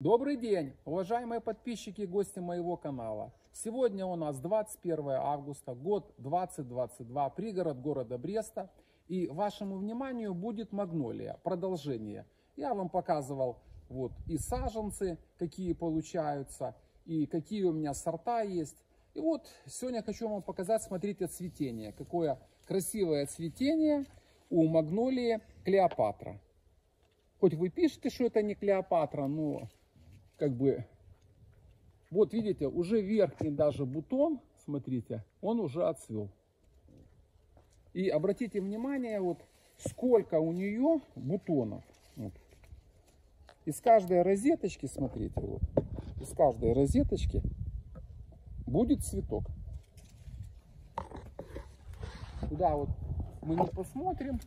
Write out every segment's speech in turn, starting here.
Добрый день, уважаемые подписчики и гости моего канала. Сегодня у нас 21 августа, год 2022, пригород города Бреста. И вашему вниманию будет магнолия, продолжение. Я вам показывал вот и саженцы, какие получаются, и какие у меня сорта есть. И вот сегодня хочу вам показать, смотрите, цветение. Какое красивое цветение у магнолии Клеопатра. Хоть вы пишете, что это не Клеопатра, но как бы, вот видите, уже верхний даже бутон, смотрите, он уже отцвел. И обратите внимание, вот сколько у нее бутонов. Вот. Из каждой розеточки, смотрите, вот, из каждой розеточки будет цветок. Куда вот мы не посмотрим,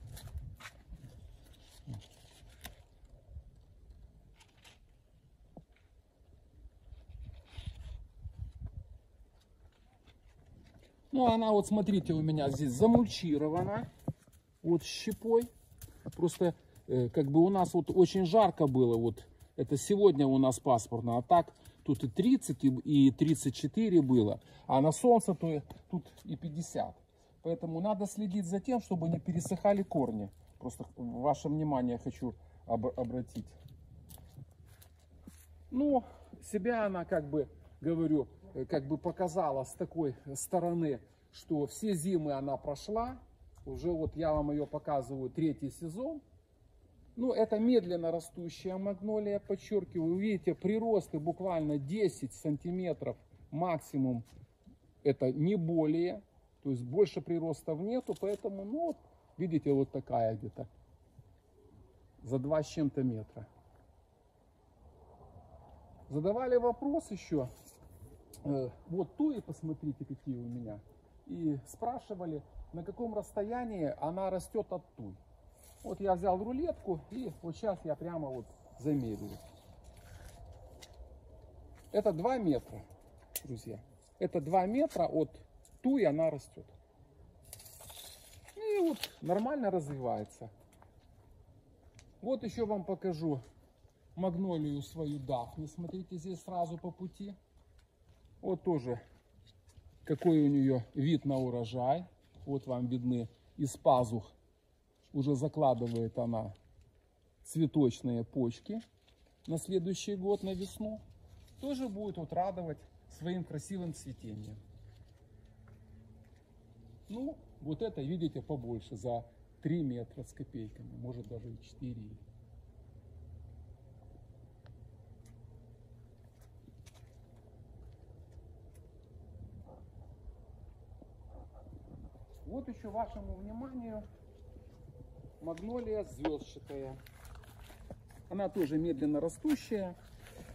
Ну, она вот, смотрите, у меня здесь замульчирована. Вот щепой. Просто, э, как бы у нас вот очень жарко было. Вот это сегодня у нас паспортно. А так тут и 30, и 34 было. А на солнце то тут и 50. Поэтому надо следить за тем, чтобы не пересыхали корни. Просто ваше внимание хочу об обратить. Ну, себя она как бы, говорю, как бы показала с такой стороны, что все зимы она прошла. Уже вот я вам ее показываю третий сезон. Ну, это медленно растущая магнолия, подчеркиваю. Видите, приросты буквально 10 сантиметров максимум. Это не более. То есть больше приростов нету, поэтому, ну, видите, вот такая где-то. За 2 с чем-то метра. Задавали вопрос еще, Э, вот туи, посмотрите, какие у меня. И спрашивали, на каком расстоянии она растет от туй. Вот я взял рулетку и вот сейчас я прямо вот замерю. Это 2 метра, друзья. Это 2 метра от туи она растет. И вот нормально развивается. Вот еще вам покажу магнолию свою дафни. Смотрите, здесь сразу по пути. Вот тоже какой у нее вид на урожай. Вот вам видны из пазух уже закладывает она цветочные почки на следующий год, на весну. Тоже будет вот радовать своим красивым цветением. Ну, вот это, видите, побольше, за 3 метра с копейками, может даже и 4. Вот еще вашему вниманию магнолия звездчатая. Она тоже медленно растущая.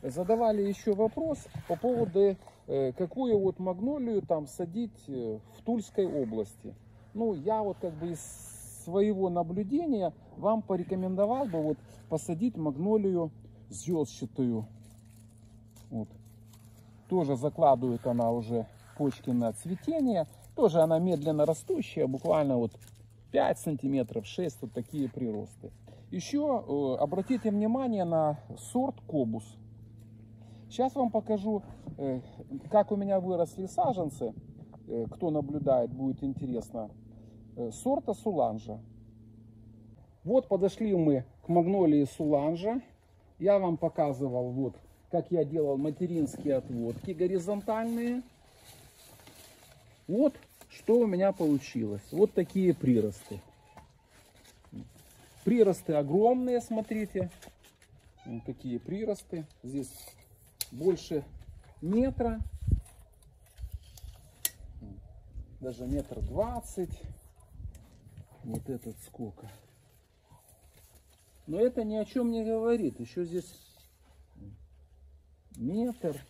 Задавали еще вопрос по поводу, э, какую вот магнолию там садить э, в Тульской области. Ну, я вот как бы из своего наблюдения вам порекомендовал бы вот посадить магнолию звездчатую. Вот. Тоже закладывает она уже почки на цветение. Тоже она медленно растущая, буквально вот 5 сантиметров, 6, вот такие приросты. Еще э, обратите внимание на сорт Кобус. Сейчас вам покажу, э, как у меня выросли саженцы. Э, кто наблюдает, будет интересно. Сорта Суланжа. Вот подошли мы к магнолии Суланжа. Я вам показывал, вот, как я делал материнские отводки горизонтальные. Вот что у меня получилось. Вот такие приросты. Приросты огромные, смотрите. Вот какие приросты. Здесь больше метра. Даже метр двадцать. Вот этот сколько. Но это ни о чем не говорит. Еще здесь метр.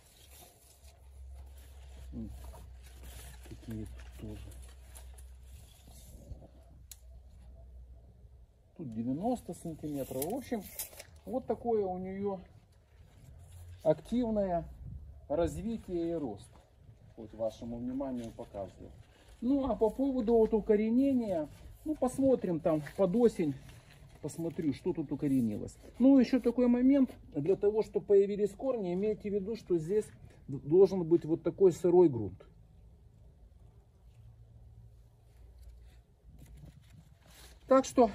Какие тоже. Тут 90 сантиметров. В общем, вот такое у нее активное развитие и рост. Вот вашему вниманию показываю. Ну, а по поводу вот укоренения, ну, посмотрим там под осень, посмотрю, что тут укоренилось. Ну, еще такой момент. Для того, чтобы появились корни, имейте в виду, что здесь должен быть вот такой сырой грунт. Так что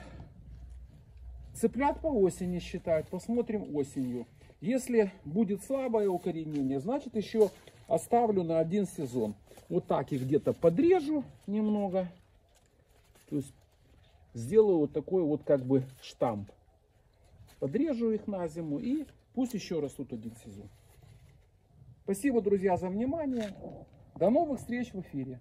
цыплят по осени считать. Посмотрим осенью. Если будет слабое укоренение, значит еще оставлю на один сезон. Вот так их где-то подрежу немного. То есть сделаю вот такой вот как бы штамп. Подрежу их на зиму и пусть еще растут один сезон. Спасибо, друзья, за внимание. До новых встреч в эфире.